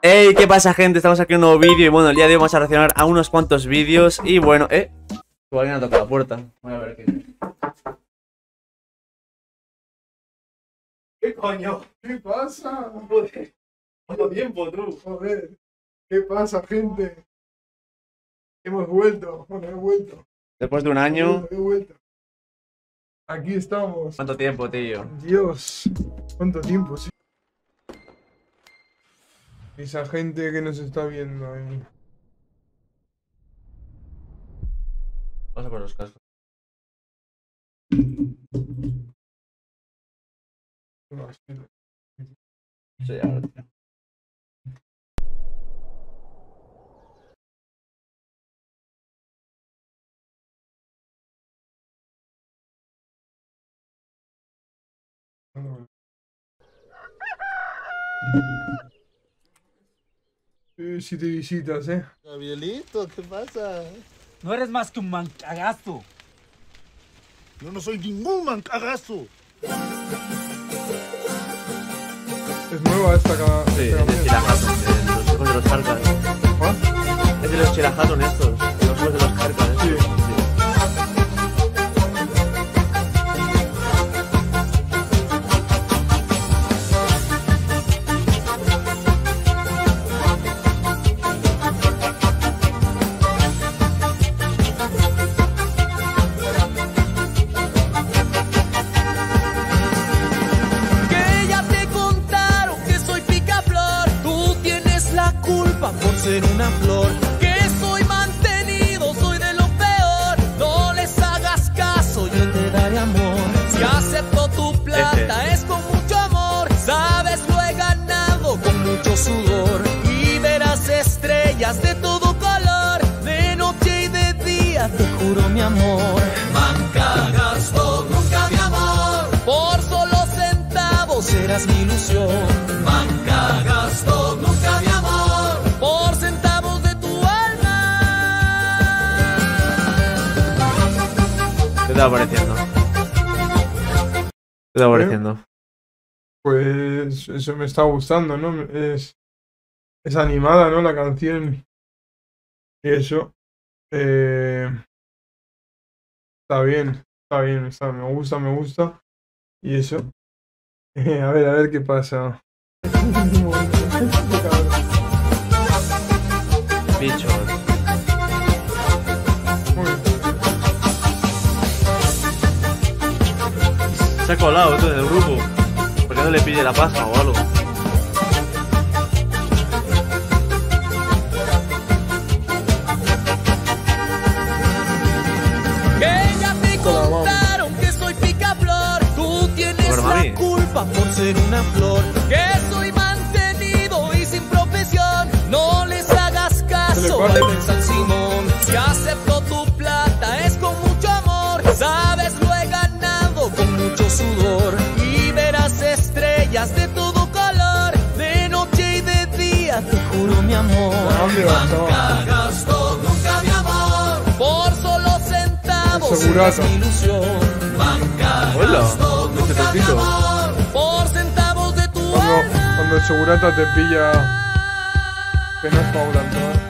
Hey, ¿qué pasa gente? Estamos aquí en un nuevo vídeo y bueno, el día de hoy vamos a reaccionar a unos cuantos vídeos y bueno, eh... Alguien ha tocado la puerta. Voy a ver qué... ¿Qué coño? ¿Qué pasa? Joder. ¿Cuánto tiempo, tú? Joder, ¿qué pasa, gente? Hemos vuelto, bueno, he vuelto. Después de un He año... vuelto, he vuelto. Aquí estamos. ¿Cuánto tiempo, tío? Dios, ¿cuánto tiempo? Sí. Esa gente que nos está viendo ahí. Vamos a por los cascos. Sí, ahora, tío. Eh, si te visitas, ¿eh? Gabrielito, ¿qué pasa? No eres más que un mancagazo. Yo no soy ningún mancagazo. Es nueva esta ca- Sí, esta es de. Chirajaton, de los hijos de los Harkas. ¿Ah? Es de los Chirajaton estos, de los hijos de los Harkas. Una flor. Que soy mantenido, soy de lo peor. No les hagas caso, yo te daré amor. Si acepto tu plata Ese. es con mucho amor. Sabes, lo he ganado con mucho sudor. Y verás estrellas de todo color. De noche y de día, te juro mi amor. Mancagas, nunca mi amor. Por solo centavos serás mi ilusión. Manca ¿Qué te va pareciendo? ¿Qué te va pareciendo? Pues eso me está gustando, ¿no? Es, es animada, ¿no? La canción. Y eso. Eh, está bien, está bien, está, me gusta, me gusta. Y eso. Eh, a ver, a ver qué pasa. Se ha colado tú en el grupo. ¿Por qué no le pide la pasta o algo? Hola, mami. contaron que soy picaflor. Tú tienes la culpa por ser una flor. Que soy mantenido y sin profesión. No les hagas caso, vale San Simón. Si acepto juro mi amor. ¿Dónde va? Estaba- gasto nunca mi amor por solo centavos serás mi ilusión Hola. nunca mi amor por centavos de tu Cuando, alma cuando el segurata te pilla. Que no es Paula,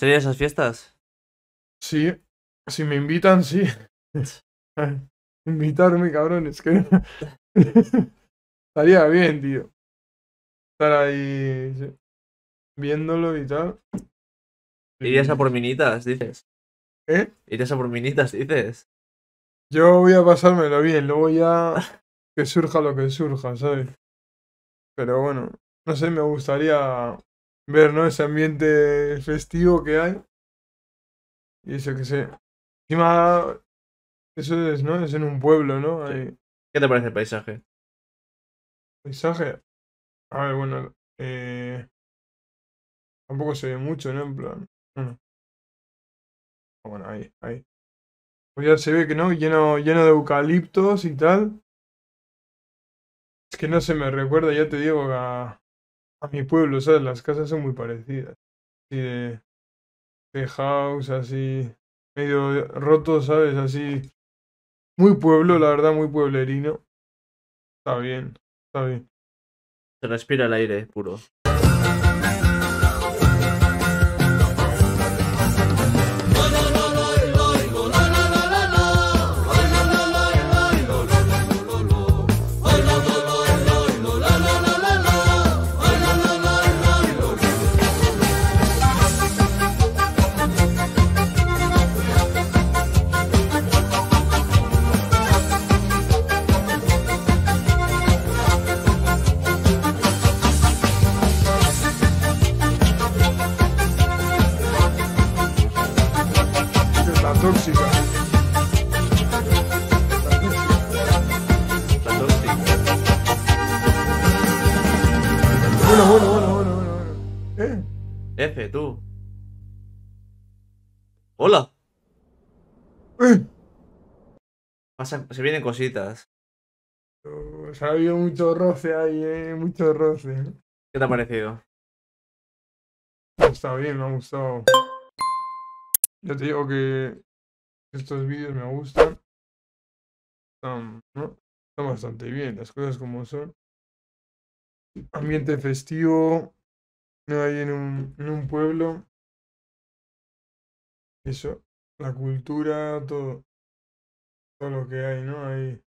¿no? ¿Te gustaría esas fiestas? Sí, si me invitan, sí. Invitarme, cabrones, que estaría bien, tío. Estar ahí sí, viéndolo y tal. ¿Irías a por minitas, dices? ¿Eh? ¿Irías a por minitas, dices? Yo voy a pasármelo bien, luego ya que surja lo que surja, ¿sabes? Pero bueno, no sé, me gustaría ver, ¿no? Ese ambiente festivo que hay. Y eso que sé. Encima, eso es, ¿no? Es en un pueblo, ¿no? Sí. Hay ¿Qué te parece el paisaje? paisaje. A ver, bueno, eh, tampoco se ve mucho, ¿no? En plan, bueno. Bueno, ahí, ahí. Pues ya se ve que no, lleno, lleno de eucaliptos y tal. Es que no se me recuerda, ya te digo, a, a mi pueblo, ¿sabes? Las casas son muy parecidas. Así de, de house, así, medio roto, ¿sabes? Así. Muy pueblo, la verdad, muy pueblerino. Está bien, está bien. Se respira el aire puro. La tóxica. La tóxica. Bueno, bueno, bueno, bueno, bueno, bueno. ¿Eh? F, tú. Hola. ¿Eh? Pasa- se vienen cositas. O sea, ha habido mucho roce ahí, ¿eh? Mucho roce. ¿Qué te ha parecido? Está bien, me ha gustado. Ya te digo que estos vídeos me gustan. Están, ¿no? Están bastante bien, las cosas como son. Ambiente festivo. ¿no? Ahí en un, en un pueblo. Eso. La cultura, todo. Todo lo que hay, ¿no? Ahí.